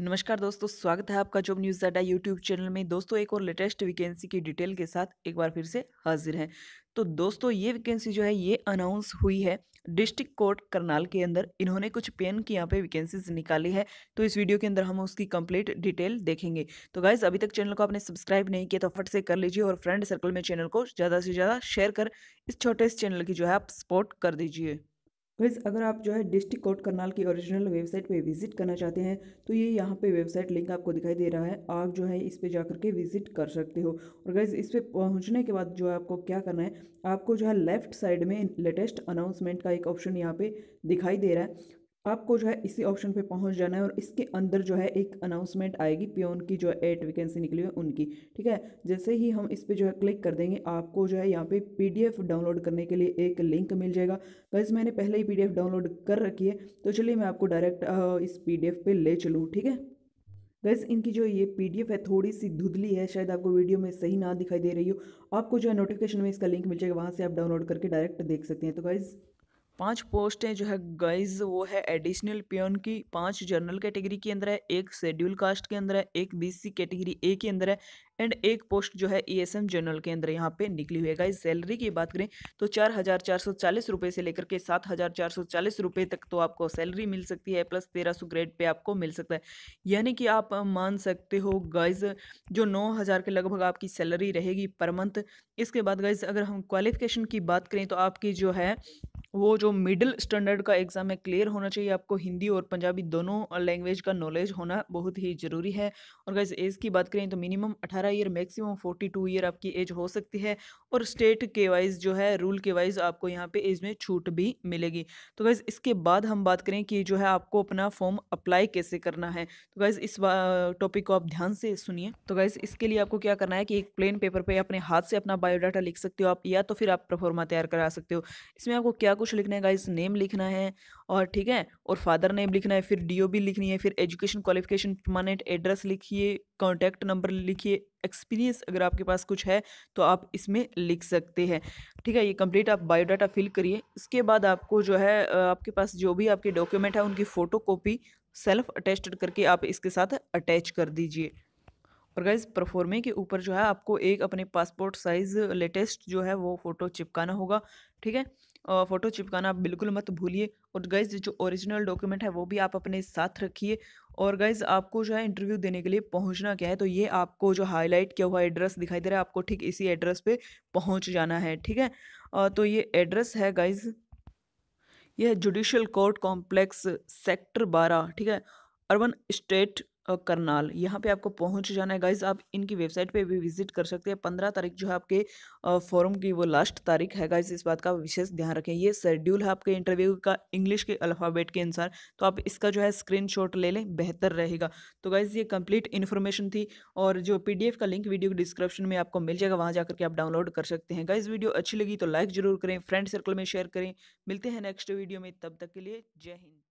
नमस्कार दोस्तों, स्वागत है आपका job news data YouTube channel में। दोस्तों, एक और लेटेस्ट वैकेंसी की डिटेल के साथ एक बार फिर से हाजिर हैं। तो दोस्तों, ये वैकेंसी जो है, ये अनाउंस हुई है डिस्ट्रिक्ट कोर्ट करनाल के अंदर। इन्होंने कुछ पेन की यहाँ पे वैकेंसीज निकाली है तो इस वीडियो के अंदर हम उसकी कंप्लीट डिटेल देखेंगे। तो गाइज़, अभी तक चैनल को आपने सब्सक्राइब नहीं किया तो फट से कर लीजिए और फ्रेंड सर्कल में चैनल को ज़्यादा से ज़्यादा शेयर कर। इस छोटे से चैनल की जो है, आप सपोर्ट कर दीजिए। गाइज़ अगर आप जो है डिस्ट्रिक्ट कोर्ट करनाल की ओरिजिनल वेबसाइट पे विज़िट करना चाहते हैं तो ये यहाँ पे वेबसाइट लिंक आपको दिखाई दे रहा है। आप जो है इस पे जाकर के विज़िट कर सकते हो। और गैस इस पे पहुँचने के बाद जो है आपको क्या करना है, आपको जो है लेफ़्ट साइड में लेटेस्ट अनाउंसमेंट का एक ऑप्शन यहाँ पे दिखाई दे रहा है। आपको जो है इसी ऑप्शन पे पहुँच जाना है और इसके अंदर जो है एक अनाउंसमेंट आएगी पियोन की, जो है एट वैकेंसी निकली हुई है उनकी, ठीक है? जैसे ही हम इस पर जो है क्लिक कर देंगे, आपको जो है यहाँ पे पीडीएफ डाउनलोड करने के लिए एक लिंक मिल जाएगा। वैसे मैंने पहले ही पीडीएफ डाउनलोड कर रखी है तो चलिए मैं आपको डायरेक्ट इस पीडीएफ पे ले चलूँ, ठीक है? गैस इनकी जो ये पीडीएफ है थोड़ी सी धुधली है, शायद आपको वीडियो में सही ना दिखाई दे रही हो। आपको जो है नोटिफिकेशन में इसका लिंक मिल जाएगा, वहाँ से आप डाउनलोड करके डायरेक्ट देख सकते हैं। तो गाइज़ पाँच पोस्टें जो है गाइज़ वो है एडिशनल पियोन की पाँच जनरल कैटेगरी के अंदर है, एक शेड्यूल कास्ट के अंदर है, एक बीसी कैटेगरी ए के अंदर है एंड एक पोस्ट जो है ईएसएम e जनरल के अंदर यहाँ पे निकली हुई है। गाइज़ सैलरी की बात करें तो चार हज़ार चार सौ चालीस रुपये से लेकर के सात हज़ार चार सौ चालीस रुपये तक तो आपको सैलरी मिल सकती है प्लस तेरह सौ ग्रेड पे आपको मिल सकता है। यानी कि आप मान सकते हो गाइज़ जो नौ हज़ार के लगभग आपकी सैलरी रहेगी पर मंथ इसके बाद गाइज़ अगर हम क्वालिफिकेशन की बात करें तो आपकी जो है वो जो मिडिल स्टैंडर्ड का एग्ज़ाम है क्लियर होना चाहिए आपको हिंदी और पंजाबी दोनों लैंग्वेज का नॉलेज होना बहुत ही ज़रूरी है। और गैस एज की बात करें तो मिनिमम 18 ईयर मैक्सिमम 42 ईयर आपकी एज हो सकती है और स्टेट के वाइज जो है रूल के वाइज आपको यहाँ पे एज में छूट भी मिलेगी। तो गैस इसके बाद हम बात करें कि जो है आपको अपना फॉर्म अप्लाई कैसे करना है। तो गैस इस टॉपिक को आप ध्यान से सुनिए। तो गैस इसके लिए आपको क्या करना है कि एक प्लेन पेपर पर अपने हाथ से अपना बायोडाटा लिख सकते हो आप या तो फिर आप प्रफॉर्मा तैयार करा सकते हो। इसमें आपको क्या कुछ लिखना है गाइस नेम लिखना है और ठीक है, और फादर नेम लिखना है, फिर डीओबी लिखनी है, फिर एजुकेशन क्वालिफिकेशन परमानेंट एड्रेस लिखिए कॉन्टैक्ट नंबर लिखिए एक्सपीरियंस अगर आपके पास कुछ है तो आप इसमें लिख सकते हैं। ठीक है, ये कंप्लीट आप बायोडाटा फिल करिए। इसके बाद आपको जो है आपके पास जो भी आपके डॉक्यूमेंट है, उनकी फ़ोटो कॉपी सेल्फ अटेस्टेड करके आप इसके साथ अटैच कर दीजिए। और गाइज़ परफॉर्मे के ऊपर जो है, आपको एक अपने पासपोर्ट साइज़ लेटेस्ट जो है, वो फ़ोटो चिपकाना होगा। ठीक है फ़ोटो चिपकाना बिल्कुल मत भूलिए और गाइज़ जो ओरिजिनल डॉक्यूमेंट है, वो भी आप अपने साथ रखिए और गाइज़ आपको जो है इंटरव्यू देने के लिए पहुँचना क्या है तो ये आपको जो हाईलाइट किया हुआ एड्रेस दिखाई दे रहा है, आपको ठीक इसी एड्रेस पे पहुँच जाना है, ठीक है? तो ये एड्रेस है गाइज़ यह जुडिशल कोर्ट कॉम्प्लेक्स सेक्टर बारह, ठीक है? Urban estate Karnal. यहाँ पे आपको पहुँच जाना है। गाइज़ आप इनकी वेबसाइट पे भी विज़िट कर सकते हैं। पंद्रह तारीख जो है आपके फॉरम की वो लास्ट तारीख है गाइज़ इस बात का विशेष ध्यान रखें। ये शेड्यूल है आपके इंटरव्यू का इंग्लिश के अल्फ़ाबेट के अनुसार। तो आप इसका जो है स्क्रीन ले लें, बेहतर रहेगा। तो गाइज़ ये कंप्लीट इन्फॉर्मेशन थी और जो पीडीएफ का लिंक वीडियो डिस्क्रिप्शन में आपको मिल जाएगा, वहाँ जाकर के आप डाउनलोड कर सकते हैं। गाइज़ वीडियो अच्छी लगी तो लाइक ज़रूर करें, फ्रेंड सर्कल में शेयर करें। मिलते हैं नेक्स्ट वीडियो में। तब तक के लिए जय हिंद।